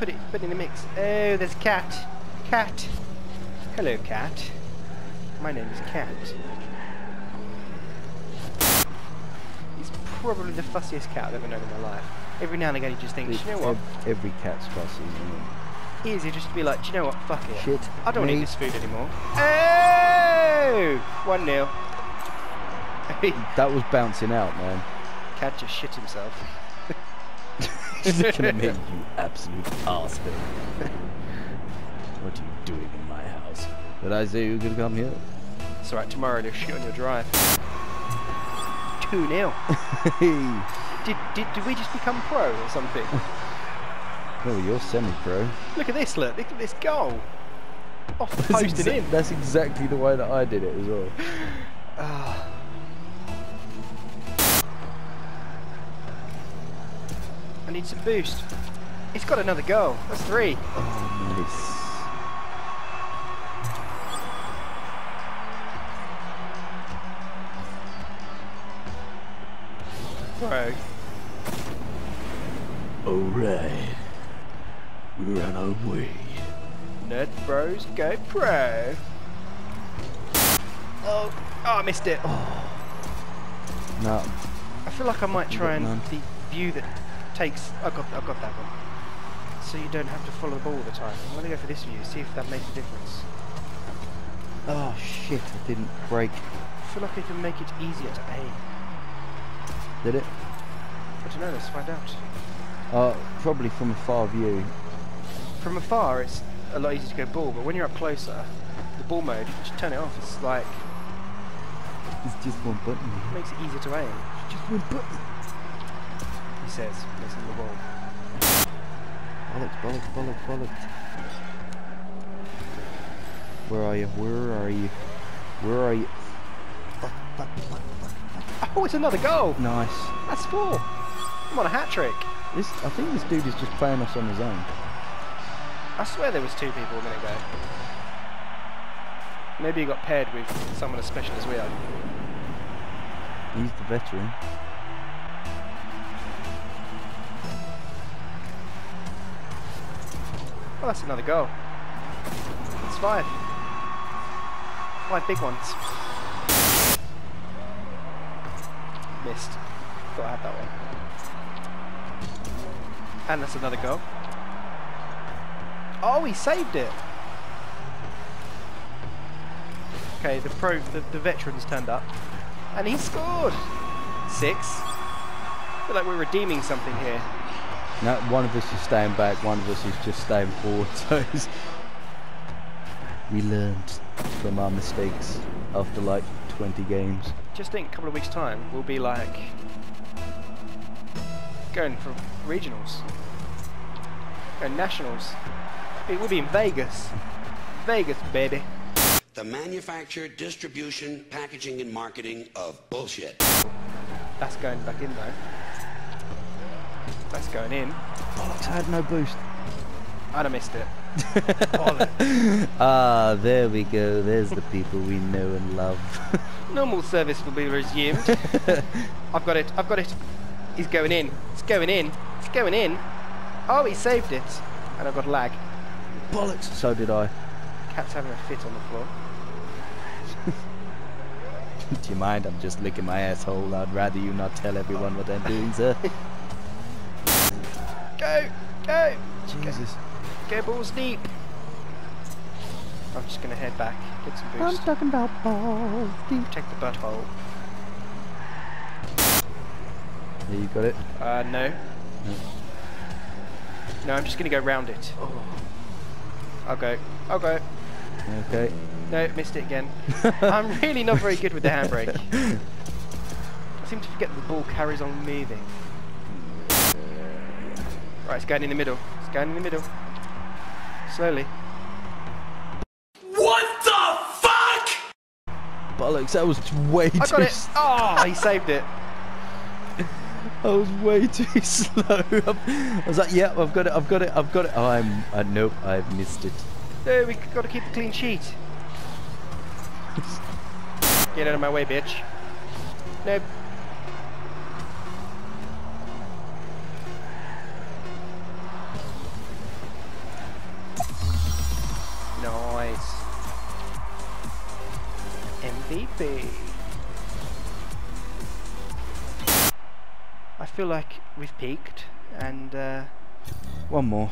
put it, put it in the mix. Oh, there's cat. Cat. Hello, cat. My name is Cat. He's probably the fussiest cat I've ever known in my life. Every now and again he just thinks, It- you know what? Every cat's fussy. isn't it? He is, he be like, do you know what? Fuck it. Shit. I don't want to eat this food anymore. Oh! 1 0. That was bouncing out, man. Cat just shit himself. He's looking at me, you absolute arsehole. what are you doing in my house? Did I say you gonna come here? It's alright, tomorrow they'll shit on your drive. 2 0. hey, Did, did, did we just become pro or something? no, you're semi-pro. Look at this, look. Look at this goal. Off the That's, post and in. that's exactly the way that I did it as well. Ah. I need some boost. He's got another goal. That's three. Oh, nice. Bro. Alright. We're on our way. Nerd Bros go pro. Oh, oh I missed it. No, I feel like I might try and the view that takes. I got, I got that one. So you don't have to follow the ball all the time. I'm gonna go for this view, see if that makes a difference. Oh shit, I didn't brake. I feel like it can make it easier to aim. Did it? I don't know. Let's find out. Uh, probably from a far view. From afar, it's a lot easier to go ball, but when you're up closer, the ball mode, you just turn it off. It's like It's just one button. it makes it easier to aim. Just one button. He says, missing the ball. Bollocks, bollocks, bollocks, bollocks. Where are you? Where are you? Where are you? Fuck, fuck, fuck, fuck, fuck. Oh, it's another goal. Nice. That's four. I'm on a hat trick. This, I think this dude is just playing us on his own. I swear there was two people a minute ago. Maybe he got paired with someone as special as we are. He's the veteran. Oh, that's another goal. It's five. Five big ones. Missed. Thought I had that one. And that's another goal. Oh, he saved it. Okay, the pro, the, the veterans turned up, and he scored. Six. I feel like we're redeeming something here. Now, one of us is staying back, one of us is just staying forward. So we learned from our mistakes after like 20 games. just think a couple of weeks time we'll be like going for regionals and nationals it will be in vegas vegas baby The manufacture, distribution, packaging, and marketing of bullshit. that's going back in though that's going in Bollocks, I had no boost. i'd have missed it Ah, there we go. There's the people we know and love. normal service will be resumed i've got it i've got it he's going in it's going in it's going in oh he saved it and i've got lag Bollocks. So did I. cat's having a fit on the floor Do you mind? I'm just licking my asshole. I'd rather you not tell everyone what I'm doing, sir. Go go Jesus. Go balls deep. I'm just gonna head back, get some boost. I'm talking about balls deep. protect the butthole. There you got it. Uh, no. No, I'm just gonna go round it. I'll go. I'll go. Okay. No, missed it again. I'm really not very good with the handbrake. I seem to forget that the ball carries on moving. Right, it's going in the middle. It's going in the middle. Slowly. What the fuck? Bollocks, that was way I too got it! Oh, he saved it. I was way too slow. I was like, yeah, I've got it, I've got it, I've got it. Oh, I'm, uh, nope, I've missed it. No, we got to keep a clean sheet. Get out of my way, bitch. Nope. I feel like we've peaked and uh, one more.